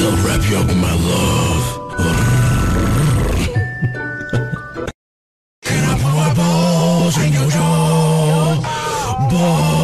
So wrap you up in my love. Can I put my balls in your jaw? Balls.